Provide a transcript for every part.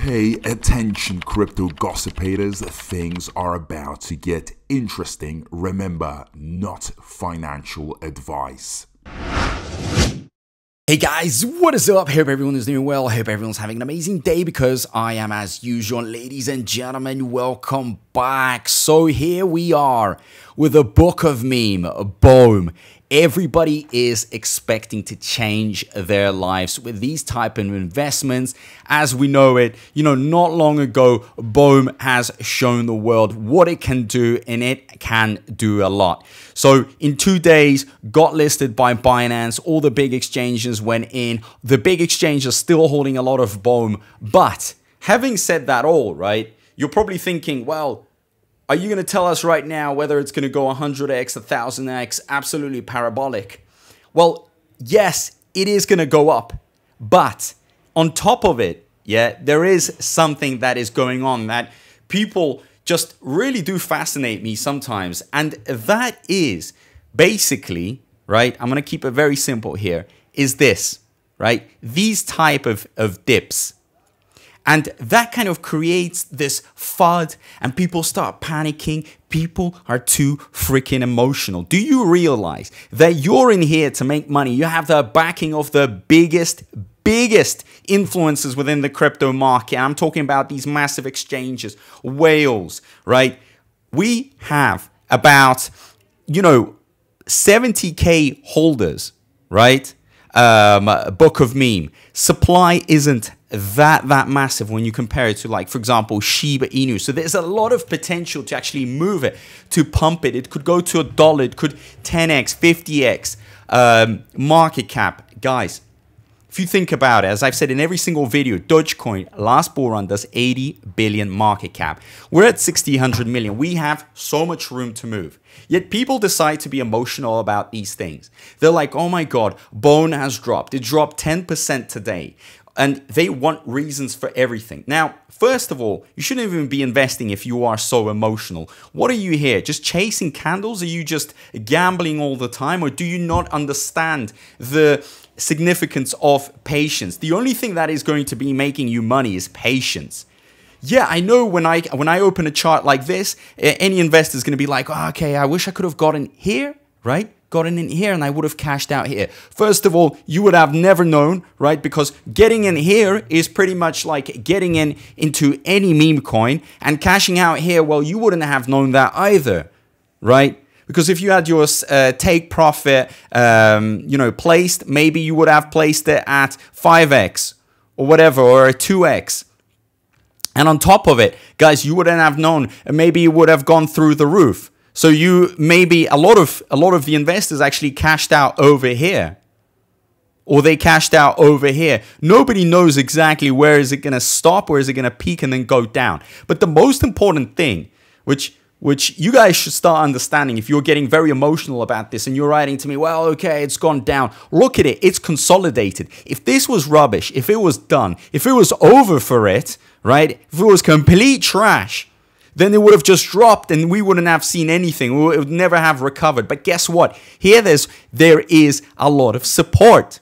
Pay attention, crypto gossipators. Things are about to get interesting. Remember, not financial advice. Hey guys, what is up? Hope everyone is doing well. Hope everyone's having an amazing day because I am as usual. Ladies and gentlemen, welcome back. So here we are with a book of meme. BOME everybody is expecting to change their lives with these type of investments. As we know it you know not long ago BOME has shown the world what it can do and it can do a lot. So in two days got listed by binance. All the big exchanges went in. The big exchanges still holding a lot of BOME but having said that all right you're probably thinking well are you going to tell us right now whether it's going to go 100x, 1000x, absolutely parabolic? Well, yes, it is going to go up. But on top of it, yeah, there is something that is going on that people just really do fascinate me sometimes. And that is basically, right? I'm going to keep it very simple here, is this, right? These type of, of dips and that kind of creates this FUD, and people start panicking. People are too freaking emotional. Do you realize that you're in here to make money? You have the backing of the biggest, biggest influencers within the crypto market. I'm talking about these massive exchanges, whales, right? We have about, you know, 70K holders, right? Um, book of meme. Supply isn't that that massive when you compare it to like for example Shiba Inu. So there's a lot of potential to actually move it, to pump it. It could go to a dollar. It could 10x, 50x um, market cap, guys. If you think about it, as I've said in every single video, Dogecoin last bull run does 80 billion market cap. We're at 60, 100 million. We have so much room to move. Yet people decide to be emotional about these things. They're like, oh my God, BOME has dropped. It dropped 10% today and they want reasons for everything. Now, first of all, you shouldn't even be investing if you are so emotional. What are you here? Just chasing candles? Are you just gambling all the time? Or do you not understand the significance of patience? The only thing that is going to be making you money is patience. Yeah, I know when I when I open a chart like this, any investor is going to be like, oh, okay, I wish I could have gotten here, right? Gotten in here and I would have cashed out here. First of all, you would have never known, right? Because getting in here is pretty much like getting in into any meme coin and cashing out here, well, you wouldn't have known that either, right? Because if you had your uh, take profit, um, you know, placed, maybe you would have placed it at 5x or whatever, or 2x. And on top of it, guys, you wouldn't have known, and maybe you would have gone through the roof. So you maybe a lot of a lot of the investors actually cashed out over here. Or they cashed out over here. Nobody knows exactly where is it going to stop, where is it going to peak and then go down. But the most important thing, which which you guys should start understanding if you're getting very emotional about this and you're writing to me, well, okay, it's gone down. Look at it, it's consolidated. If this was rubbish, if it was done, if it was over for it, right? If it was complete trash, then it would have just dropped and we wouldn't have seen anything. We would never have recovered. But guess what? Here there's there is a lot of support.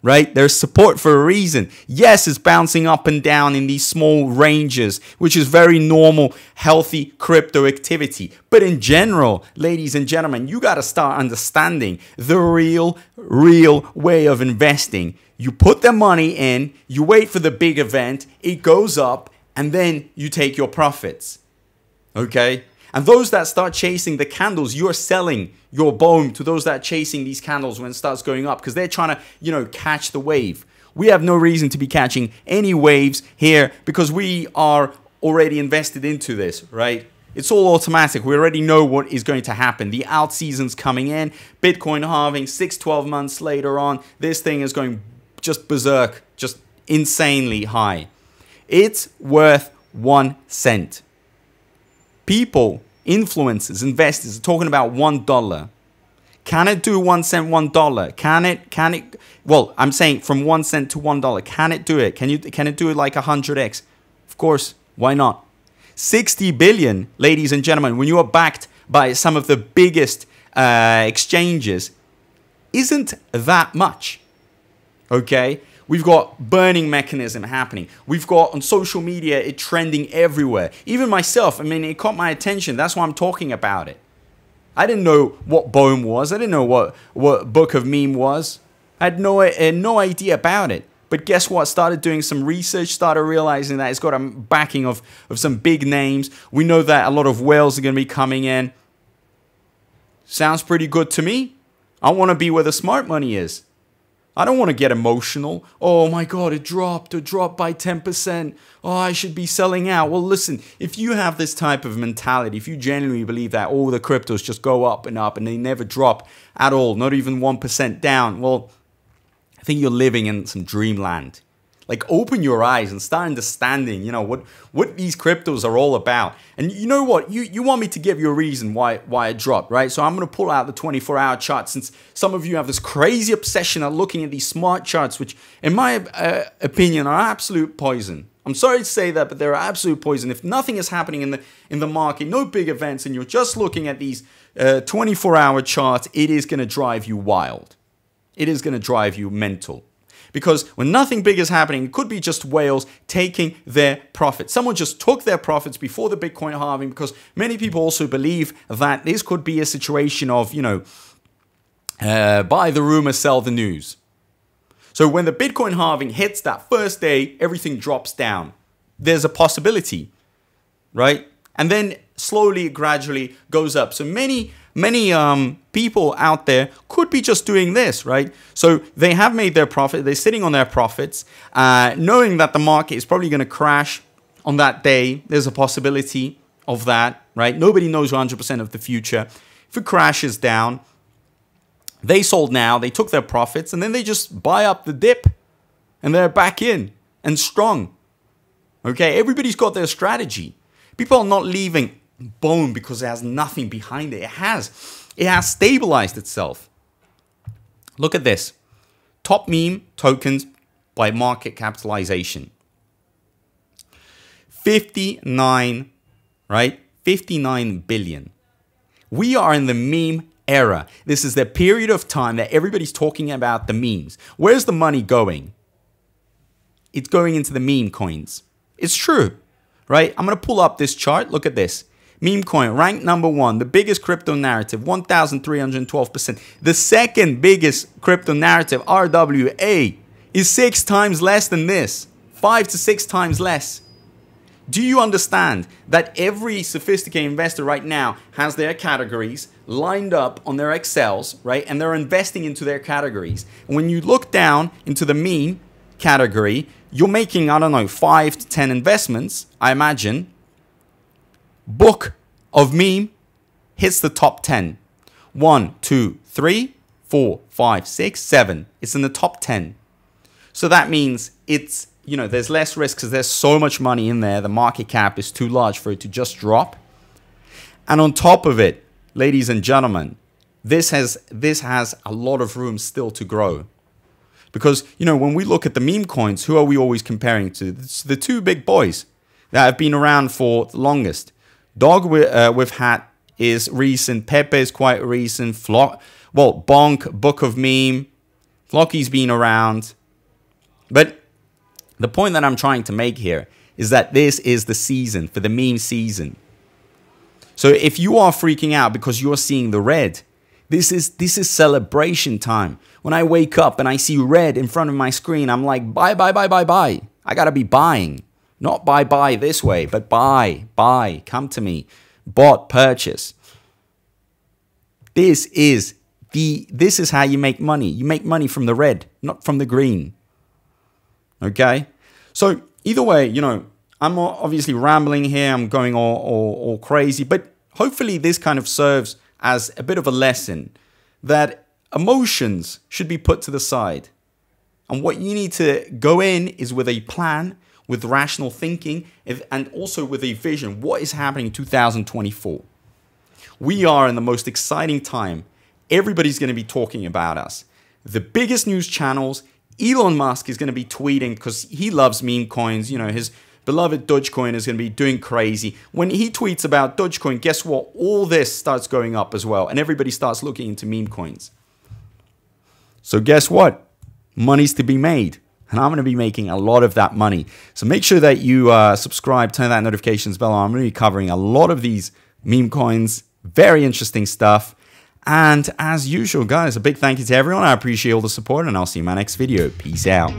Right? There's support for a reason. Yes, it's bouncing up and down in these small ranges, which is very normal, healthy crypto activity. But in general, ladies and gentlemen, you got to start understanding the real, real way of investing. You put the money in, you wait for the big event, it goes up, and then you take your profits. Okay? And those that start chasing the candles, you're selling your BOME to those that are chasing these candles when it starts going up because they're trying to, you know, catch the wave. We have no reason to be catching any waves here because we are already invested into this, right? It's all automatic. We already know what is going to happen. The alt season's coming in, Bitcoin halving, 6, 12 months later on. This thing is going just berserk, just insanely high. It's worth one cent people, influencers, investors are talking about one dollar. Can it do one cent, one dollar? Can it? Can it? Well, I'm saying from one cent to one dollar. Can it do it? Can you? Can it do it like a hundred x? Of course. Why not? 60 billion, ladies and gentlemen, when you are backed by some of the biggest uh, exchanges, isn't that much. Okay? We've got burning mechanism happening. We've got on social media it trending everywhere. Even myself, I mean, it caught my attention. That's why I'm talking about it. I didn't know what BOME was. I didn't know what, what Book of Meme was. I had no, uh, no idea about it. But guess what? Started doing some research, started realizing that it's got a backing of, of some big names. We know that a lot of whales are going to be coming in. Sounds pretty good to me. I want to be where the smart money is. I don't want to get emotional. Oh my God, it dropped, it dropped by 10%. Oh, I should be selling out. Well, listen, if you have this type of mentality, if you genuinely believe that all the cryptos just go up and up and they never drop at all, not even 1% down, well, I think you're living in some dreamland like open your eyes and start understanding you know what what these cryptos are all about and you know what you you want me to give you a reason why why it dropped right so i'm going to pull out the 24 hour chart since some of you have this crazy obsession of looking at these smart charts which in my uh, opinion are absolute poison I'm sorry to say that, but they're absolute poison. If nothing is happening in the in the market, no big events, and you're just looking at these 24-hour uh, charts, it is going to drive you wild. It is going to drive you mental. Because when nothing big is happening, it could be just whales taking their profits. Someone just took their profits before the Bitcoin halving because many people also believe that this could be a situation of, you know, uh, buy the rumor, sell the news. So when the Bitcoin halving hits that first day, everything drops down. There's a possibility, right? And then slowly, gradually goes up. So many many um, people out there could be just doing this, right? So they have made their profit, they're sitting on their profits, uh, knowing that the market is probably going to crash on that day. There's a possibility of that, right? Nobody knows 100% of the future. If it crashes down, they sold now, they took their profits, and then they just buy up the dip and they're back in and strong. Okay, everybody's got their strategy. People are not leaving BOME because it has nothing behind it. It has. It has stabilized itself. Look at this. Top meme tokens by market capitalization. 59, right? 59 billion. We are in the meme era. This is the period of time that everybody's talking about the memes. Where's the money going? It's going into the meme coins. It's true, right? I'm going to pull up this chart. Look at this. Meme coin ranked number one, the biggest crypto narrative, 1,312%. The second biggest crypto narrative, RWA, is six times less than this, five to six times less. Do you understand that every sophisticated investor right now has their categories lined up on their Excels, right? And they're investing into their categories. And when you look down into the meme category, you're making, I don't know, five to 10 investments, I imagine, book of meme hits the top 10. One, two, three, four, five, six, seven. It's in the top 10. So that means it's, you know, there's less risk because there's so much money in there. The market cap is too large for it to just drop. And on top of it, ladies and gentlemen, this has this has a lot of room still to grow. Because, you know, when we look at the meme coins, who are we always comparing to? It's the two big boys that have been around for the longest. Dog with, uh, with Hat is recent. Pepe is quite recent. Flock, well, Bonk, Book of Meme. Floki's been around. But the point that I'm trying to make here is that this is the season for the meme season. So if you are freaking out because you're seeing the red, this is this is celebration time. When I wake up and I see red in front of my screen, I'm like, buy, buy, buy, buy, buy. I gotta be buying. Not buy, buy this way, but buy, buy, come to me. Bought, purchase. This is the this is how you make money. You make money from the red, not from the green. Okay? So either way, you know, I'm obviously rambling here, I'm going all, all, all crazy, but hopefully this kind of serves as a bit of a lesson that emotions should be put to the side. And what you need to go in is with a plan with rational thinking, and also with a vision. What is happening in 2024? We are in the most exciting time. Everybody's going to be talking about us. The biggest news channels, Elon Musk is going to be tweeting because he loves meme coins. You know, his beloved Dogecoin is going to be doing crazy. When he tweets about Dogecoin, guess what? All this starts going up as well, and everybody starts looking into meme coins. So, guess what? Money's to be made. And I'm going to be making a lot of that money. So make sure that you uh, subscribe, turn that notifications bell on. I'm going to be covering a lot of these meme coins, very interesting stuff. And as usual, guys, a big thank you to everyone. I appreciate all the support, and I'll see you in my next video. Peace out.